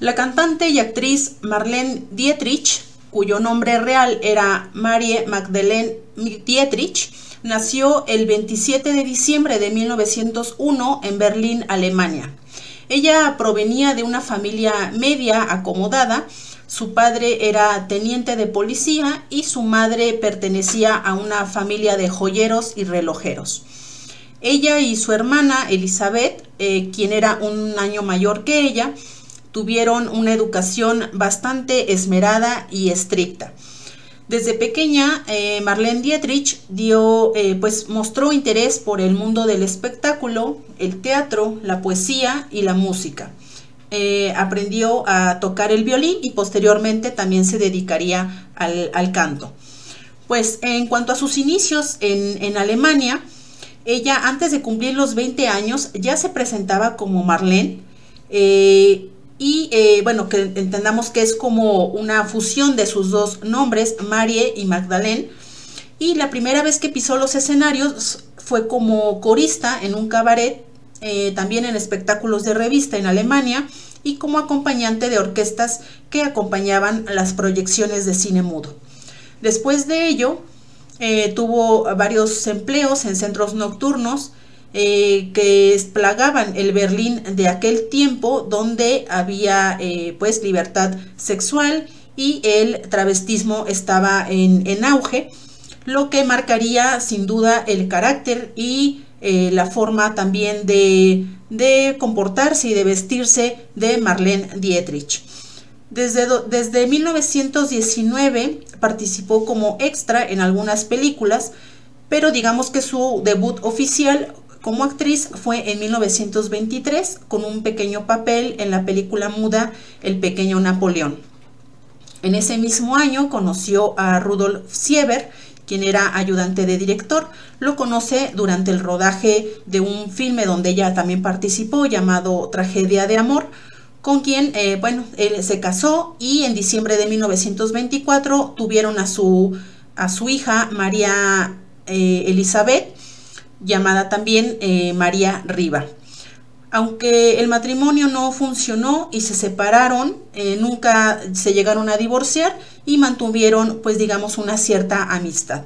La cantante y actriz Marlene Dietrich, cuyo nombre real era Marie Magdalene Dietrich, nació el 27 de diciembre de 1901 en Berlín, Alemania. Ella provenía de una familia media acomodada, su padre era teniente de policía y su madre pertenecía a una familia de joyeros y relojeros. Ella y su hermana Elizabeth, eh, quien era un año mayor que ella, tuvieron una educación bastante esmerada y estricta. Desde pequeña, eh, Marlene Dietrich dio, eh, pues, mostró interés por el mundo del espectáculo, el teatro, la poesía y la música. Eh, aprendió a tocar el violín y posteriormente también se dedicaría al, canto. Pues en cuanto a sus inicios en, Alemania, ella antes de cumplir los 20 años ya se presentaba como Marlene eh, bueno, que entendamos que es como una fusión de sus dos nombres, Marie y Magdalene. Y la primera vez que pisó los escenarios fue como corista en un cabaret, eh, también en espectáculos de revista en Alemania y como acompañante de orquestas que acompañaban las proyecciones de cine mudo. Después de ello, eh, tuvo varios empleos en centros nocturnos, eh, que plagaban el Berlín de aquel tiempo donde había eh, pues libertad sexual y el travestismo estaba en, auge, lo que marcaría sin duda el carácter y eh, la forma también de, de, comportarse y de vestirse de Marlene Dietrich. Desde, desde 1919 participó como extra en algunas películas, pero digamos que su debut oficial como actriz fue en 1923 con un pequeño papel en la película muda El pequeño Napoleón. En ese mismo año conoció a Rudolf Sieber, quien era ayudante de director. Lo conoce durante el rodaje de un filme donde ella también participó llamado Tragedia de Amor, con quien, eh, bueno, él se casó y en diciembre de 1924 tuvieron a su, a su hija María eh, Elizabeth llamada también eh, María Riva. Aunque el matrimonio no funcionó y se separaron, eh, nunca se llegaron a divorciar y mantuvieron, pues digamos, una cierta amistad.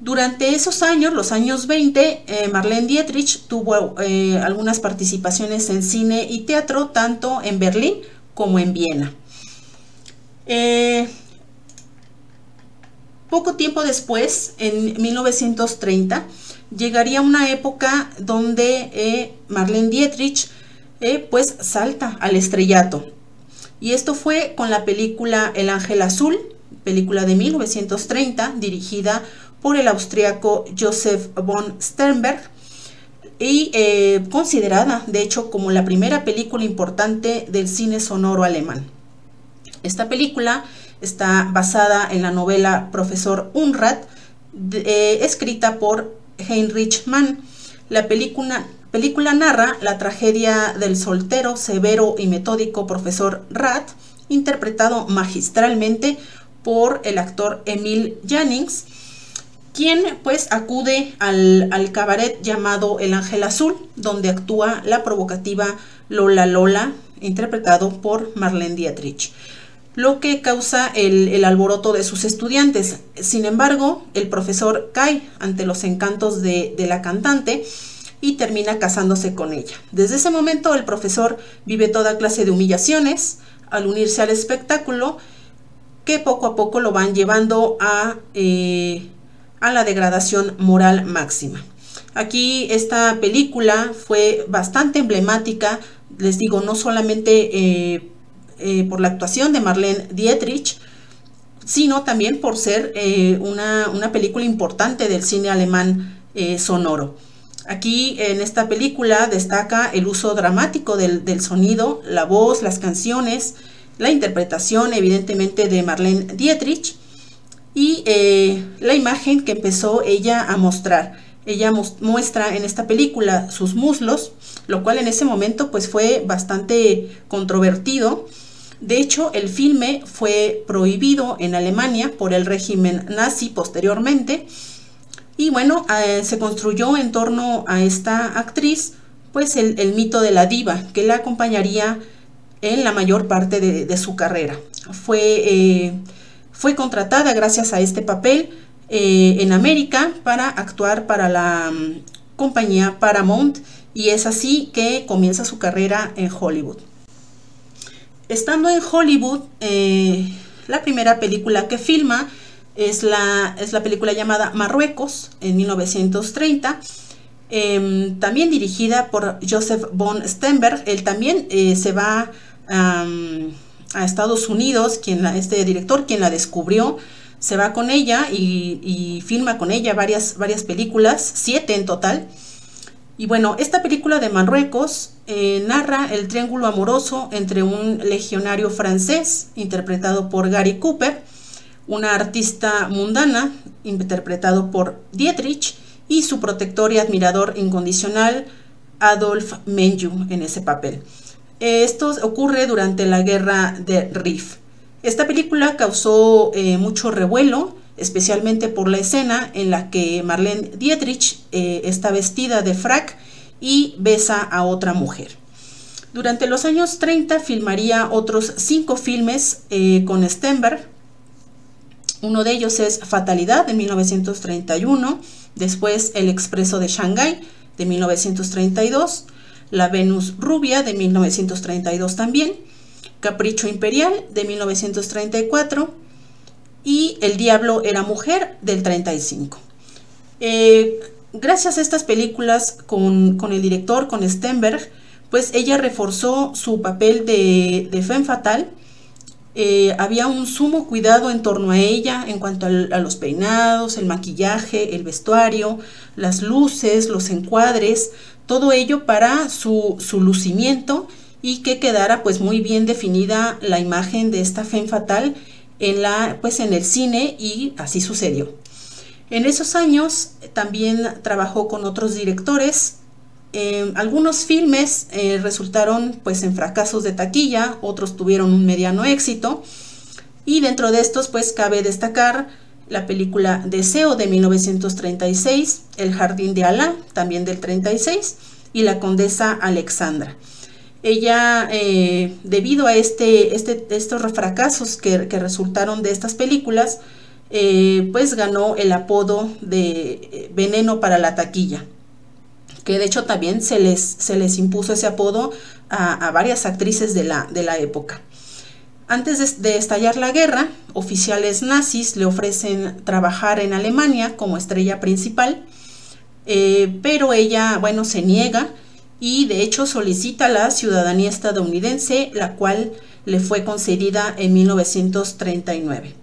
Durante esos años, los años 20, eh, Marlene Dietrich tuvo algunas participaciones en cine y teatro, tanto en Berlín como en Viena. poco tiempo después, en 1930, llegaría una época donde eh, Marlene Dietrich eh, pues salta al estrellato. Y esto fue con la película El Ángel Azul, película de 1930, dirigida por el austriaco Joseph von Sternberg y eh, considerada de hecho como la primera película importante del cine sonoro alemán. Esta película está basada en la novela Profesor Unrat, escrita por Heinrich Mann. La película, narra la tragedia del soltero, severo y metódico profesor Rath, interpretado magistralmente por el actor Emil Jannings, quien pues acude al, al, cabaret llamado El Ángel Azul, donde actúa la provocativa Lola Lola, interpretado por Marlene Dietrich lo que causa el, alboroto de sus estudiantes. Sin embargo, el profesor cae ante los encantos de, la cantante y termina casándose con ella. Desde ese momento el profesor vive toda clase de humillaciones al unirse al espectáculo que poco a poco lo van llevando a, eh, a la degradación moral máxima. Aquí esta película fue bastante emblemática, les digo, no solamente eh, eh, por la actuación de Marlene Dietrich, sino también por ser eh, una, película importante del cine alemán eh, sonoro. Aquí en esta película destaca el uso dramático del, del, sonido, la voz, las canciones, la interpretación evidentemente de Marlene Dietrich y la imagen que empezó ella a mostrar. Ella muestra en esta película sus muslos, lo cual en ese momento pues fue bastante controvertido de hecho, el filme fue prohibido en Alemania por el régimen nazi posteriormente. Y bueno, eh, se construyó en torno a esta actriz, pues el, mito de la diva, que la acompañaría en la mayor parte de, su carrera. Fue, eh, fue, contratada gracias a este papel eh, en América para actuar para la mm, compañía Paramount y es así que comienza su carrera en Hollywood. Estando en Hollywood, eh, la primera película que filma es la, es la película llamada Marruecos en 1930 Em, también dirigida por Joseph von Stenberg. Él también eh, se va a Estados Unidos, quien este director, quien la descubrió, se va con ella y, filma con ella varias, varias películas, siete en total. Y bueno, esta película de Marruecos eh, narra el triángulo amoroso entre un legionario francés, interpretado por Gary Cooper, una artista mundana, interpretado por Dietrich, y su protector y admirador incondicional, Adolf Menju, en ese papel. Esto ocurre durante la guerra de Rif. Esta película causó eh, mucho revuelo, especialmente por la escena en la que Marlene Dietrich eh, está vestida de frac y besa a otra mujer. Durante los años 30 filmaría otros cinco filmes eh, con Stenberg. Uno de ellos es Fatalidad de 1931, Después El Expreso de Shanghái de 1932, La Venus Rubia de 1932 también, Capricho Imperial de 1934 y El Diablo era Mujer del 35. Eh, gracias a estas películas con, el director, con Stenberg, pues ella reforzó su papel de, de Femme Fatal eh, había un sumo cuidado en torno a ella en cuanto a, los peinados, el maquillaje, el vestuario, las luces, los encuadres, todo ello para su, lucimiento y que quedara pues muy bien definida la imagen de esta femme fatal en, la, pues, en el cine y así sucedió. En esos años también trabajó con otros directores eh, algunos filmes eh, resultaron pues en fracasos de taquilla, otros tuvieron un mediano éxito y dentro de estos pues cabe destacar la película Deseo de 1936, El Jardín de Alá también del 36 y La Condesa Alexandra. Ella, eh, debido a este, este, estos fracasos que, resultaron de estas películas, pues ganó el apodo de Veneno para la taquilla que de hecho también se les, se les impuso ese apodo a, varias actrices de la, de la época. Antes de, estallar la guerra, oficiales nazis le ofrecen trabajar en Alemania como estrella principal, eh, pero ella, bueno, se niega y de hecho solicita la ciudadanía estadounidense, la cual le fue concedida en 1939.